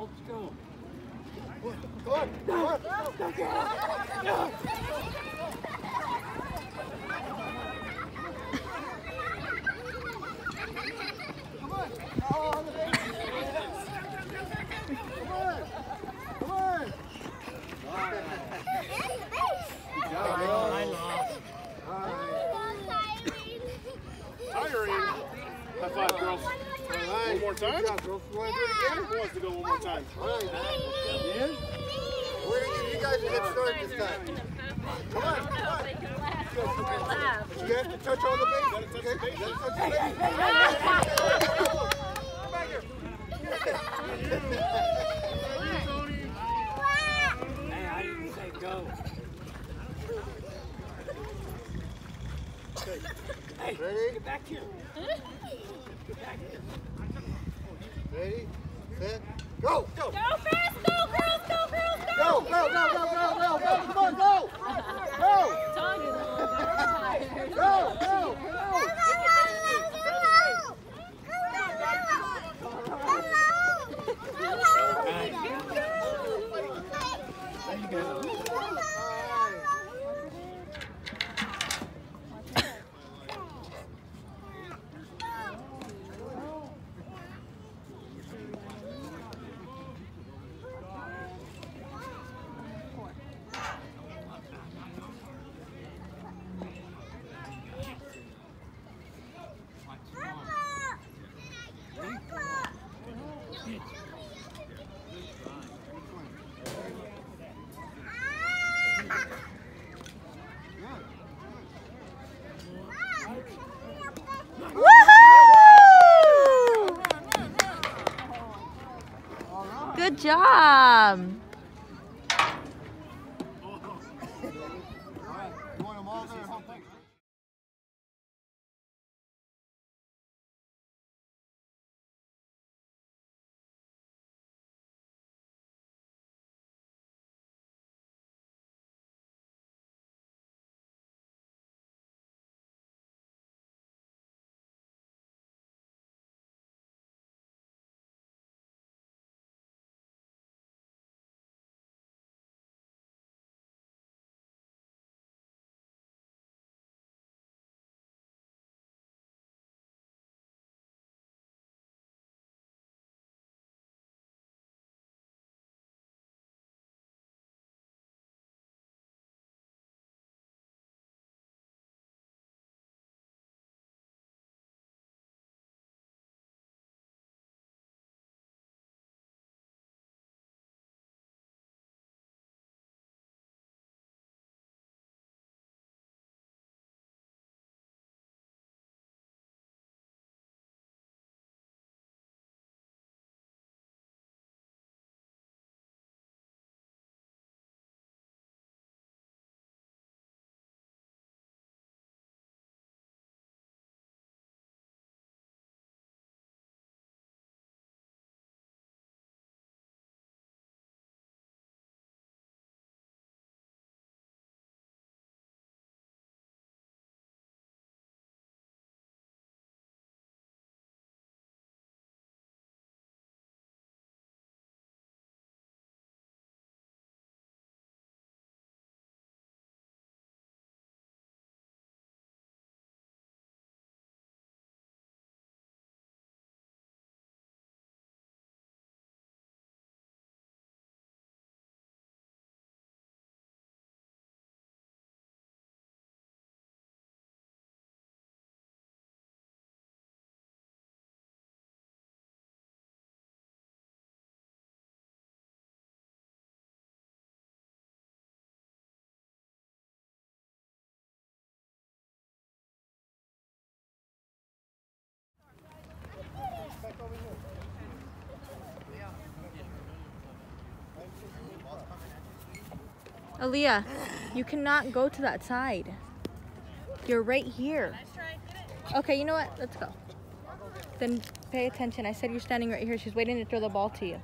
Let's go. Go on, go on, go on. Come on. Oh, on the base. Come on. Come on. Good job, I man. lost. All right. Tiring. High five, girls. All right. One more time? Job, girls. You want to do it again? Who wants to go one more time? All right. Again? We're going to give you guys a head start this time. Come on, come on. You have to touch all the bases. Okay? You have to touch the bases. Come back here. Hey, I didn't say go. Hey, Ready? get back here. Get back here. Ready? Set. Go! Go! Go fast, go girls, go girls, go! Go! Go! Go! Go! Go! Go! Good job. Aaliyah, you cannot go to that side. You're right here. Okay, you know what? Let's go. Then pay attention. I said you're standing right here. She's waiting to throw the ball to you.